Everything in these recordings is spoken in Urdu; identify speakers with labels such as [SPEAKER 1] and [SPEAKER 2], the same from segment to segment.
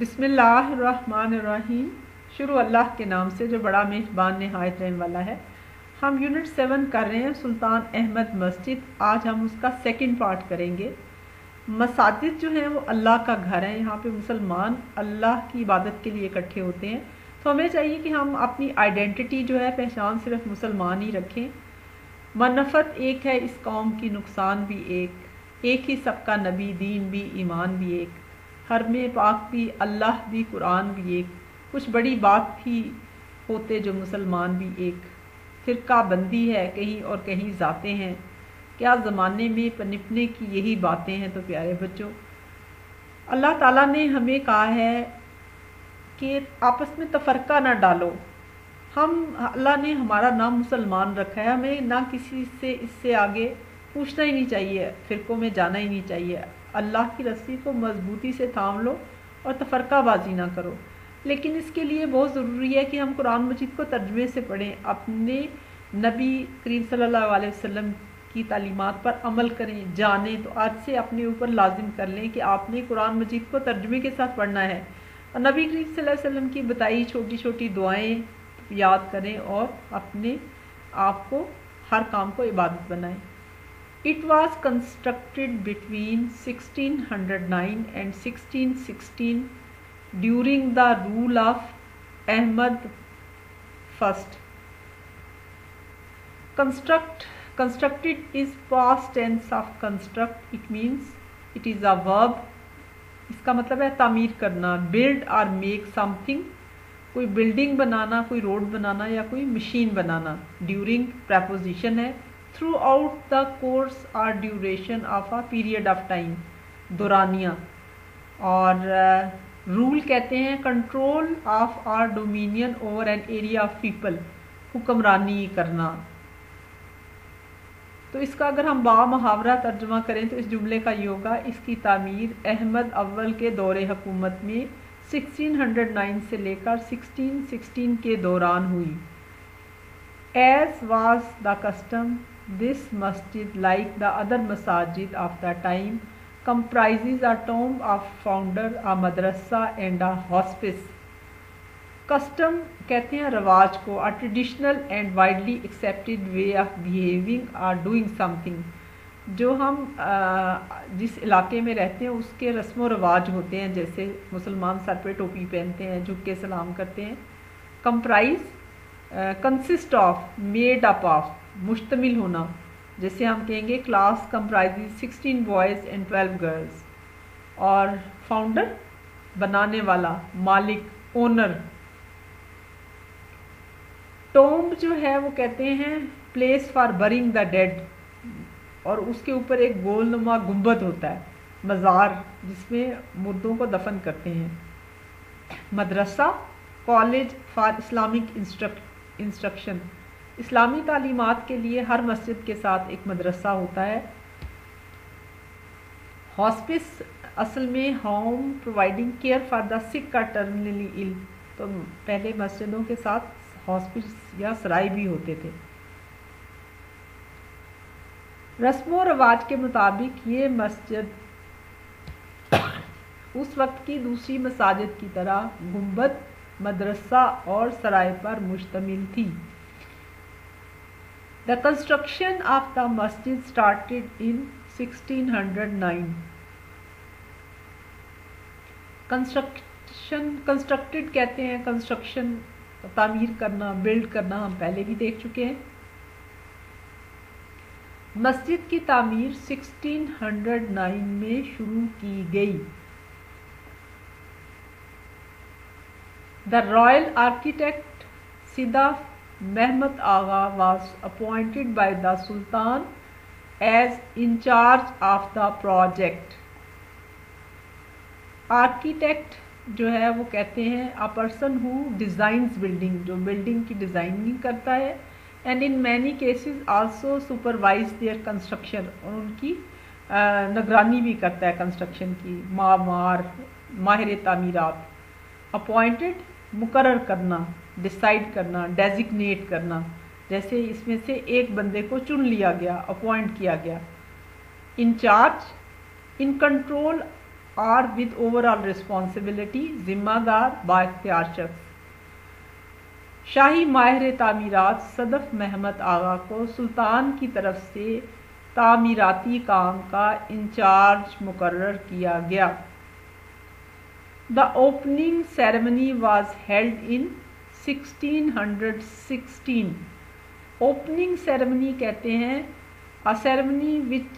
[SPEAKER 1] بسم اللہ الرحمن الرحیم۔ شروع اللہ کے نام سے جو بڑا مہربان نہایت رحم والا ہے۔ ہم یونٹ سیون کر رہے ہیں، سلطان احمد مسجد۔ آج ہم اس کا سیکنڈ پارٹ کریں گے۔ مساجد جو ہیں وہ اللہ کا گھر ہے یہاں پہ مسلمان اللہ کی عبادت کے لیے اکٹھے ہوتے ہیں۔ تو ہمیں چاہیے کہ ہم اپنی آئیڈینٹی جو ہے، پہچان صرف مسلمان ہی رکھیں۔ منفت ایک ہے، اس قوم کی نقصان بھی ایک۔ ایک ہی سب کا نبی، دین بھی، ایمان بھی ایک۔ حرم پاک بھی اللہ بھی قرآن بھی ایک۔ کچھ بڑی بات بھی ہوتے جو مسلمان بھی ایک۔ فرقہ بندی ہے، کہیں اور کہیں ذاتیں ہیں۔ کیا زمانے میں پنپنے کی یہی باتیں ہیں تو پیارے بچوں؟ اللہ تعالیٰ نے ہمیں کہا ہے کہ آپس میں تفرقہ نہ ڈالو۔ ہم، اللہ نے ہمارا نام مسلمان رکھا ہے۔ ہمیں نہ کسی سے اس سے آگے پوچھنا ہی نہیں چاہیے، فرقوں میں جانا ہی نہیں چاہیے۔ اللہ کی رسی کو مضبوطی سے تھام لو اور تفرقہ بازی نہ کرو۔ لیکن اس کے لیے بہت ضروری ہے کہ ہم قرآن مجید کو ترجمے سے پڑھیں، اپنے نبی کریم صلی اللہ علیہ وسلم کی تعلیمات پر عمل کریں، جانیں۔ تو آج سے اپنے اوپر لازم کر لیں کہ آپ نے قرآن مجید کو ترجمے کے ساتھ پڑھنا ہے۔ اور نبی کریم صلی اللہ علیہ وسلم کی بتائی چھوٹی چھوٹی دعائیں یاد کریں اور اپنے آپ کو، ہر کام کو عبادت بنائیں۔ It was constructed between 1609 and 1616 during the rule of Ahmad I. Construct, constructed is past tense of construct. It means it is a verb. اس کا مطلب ہے تعمیر کرنا بلڈ اور میک سم تھنگ کوئی بلڈنگ بنانا کوئی روڈ بنانا یا کوئی مشین بنانا ڈیورنگ پریپوزیشن ہے throughout the course or duration of a period of time دورانیہ اور uh, رول کہتے ہیں control of or dominion over an area of people حکمرانی کرنا. تو اس کا اگر ہم با محاورہ ترجمہ کریں تو اس جملے کا یہ ہوگا، اس کی تعمیر احمد اول کے دور حکومت میں سکسٹین ہنڈریڈ نائن سے لے کر سکسٹین سکسٹین کے دوران ہوئی. As was the custom This masjid, like the other masajid of the time, comprises a tomb of founder, a madrasa and a hospice. Custom کہتے ہیں رواج کو a traditional and widely accepted way of behaving or doing something جو ہم جس علاقے میں رہتے ہیں اس کے رسم و رواج ہوتے ہیں جیسے مسلمان سر پہ ٹوپی پہنتے ہیں جھک کے سلام کرتے ہیں comprise consist of made up of مشتمل ہونا۔ جیسے ہم کہیں گے class comprise sixteen boys and twelve girls. اور فاؤنڈر بنانے والا، مالک، اونر۔ ٹومب جو ہے وہ کہتے ہیں place for burying the dead اور اس کے اوپر ایک گول نما گنبد ہوتا ہے، مزار، جس میں مردوں کو دفن کرتے ہیں۔ مدرسہ، کالج، فار اسلامک انسٹرکشن۔ اسلامی تعلیمات کے لیے ہر مسجد کے ساتھ ایک مدرسہ ہوتا ہے۔ ہاسپس اصل میں home providing care for the sick کا ٹرمنلی علم۔ تو پہلے مسجدوں کے ساتھ ہاسپس یا سرائے بھی ہوتے تھے۔ رسم و رواج کے مطابق یہ مسجد اس وقت کی دوسری مساجد کی طرح گنبد، مدرسہ اور سرائے پر مشتمل تھی۔ The construction of the masjid started in 1609. Construction constructed کہتے ہیں کنسٹرکشن تعمیر کرنا بلڈ کرنا ہم پہلے بھی دیکھ چکے ہیں مسجد کی تعمیر سکسٹین ہنڈریڈ نائن میں شروع کی گئی دا رائل آرکیٹیکٹ سیدھا Mehmed Agha was appointed by the sultan as in charge of the project architect جو ہے وہ کہتے ہیں a person who designs building جو بلڈنگ کی ڈیزائننگ کرتا ہے۔ And in many cases also supervise their construction اور ان کی نگرانی بھی کرتا ہے کنسٹرکشن کی، معمار، ماہر تعمیرات۔ اپوائنٹڈ مقرر کرنا۔ ڈسائڈ کرنا ڈیزگنیٹ کرنا۔ جیسے اس میں سے ایک بندے کو چن لیا گیا اپوائنٹ کیا گیا۔ In charge in control or with overall responsibility ذمہ دار با اختیار شخص۔ شاہی ماہر تعمیرات صدف محمد آغا کو سلطان کی طرف سے تعمیراتی کام کا انچارج مقرر کیا گیا۔ The opening ceremony was held in sixteen hundred sixteen. Opening ceremony کہتے ہیں۔ A ceremony which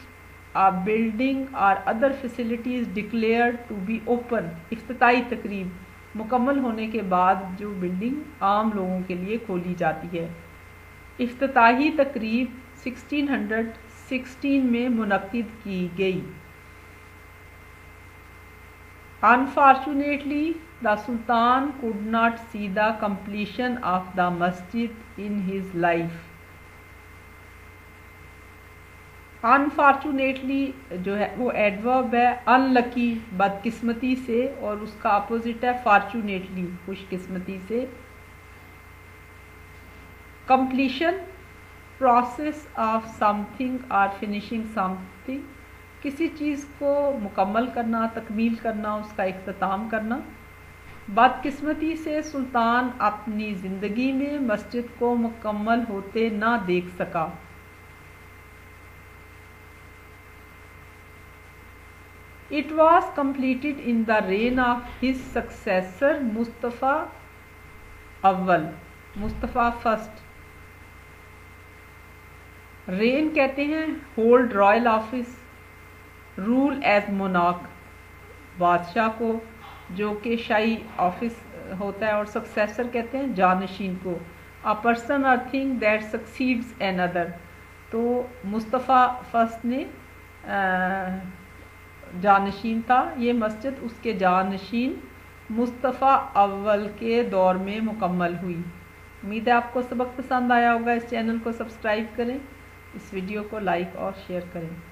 [SPEAKER 1] a building or other facilities declared to be open افتتاحی تقریب۔ مکمل ہونے کے بعد جو بلڈنگ عام لوگوں کے لیے کھولی جاتی ہے۔ افتتاحی تقریب سکسٹین ہنڈریڈ سکسٹین میں منعقد کی گئی۔ Unfortunately the sultan could not see the completion of the Masjid in his life unfortunately جو ہے، وہ ایڈورب ہے ان لکی بدقسمتی سے، اور اس کا اپوزٹ ہے فارچونیٹلی خوش قسمتی سے. Completion process of something or finishing something کسی چیز کو مکمل کرنا، تکمیل کرنا، اس کا اختتام کرنا، بدقسمتی سے سلطان اپنی زندگی میں مسجد کو مکمل ہوتے نہ دیکھ سکا۔ It was completed in the reign of his successor Mustafa اول مصطفیٰ فرسٹ رین کہتے ہیں hold royal office rule as موناک بادشاہ کو جو کہ شاہی آفس ہوتا ہے اور سکسیسر کہتے ہیں، جانشین کو۔ A person or thing that succeeds N other تو مصطفیٰ فرسٹ نے جانشین تھا۔ یہ مسجد اس کے جانشین مصطفیٰ اول کے دور میں مکمل ہوئی۔ امید ہے آپ کو سبق پسند آیا ہوگا۔ اس چینل کو سبسکرائب کریں۔ اس ویڈیو کو لائک اور شیئر کریں۔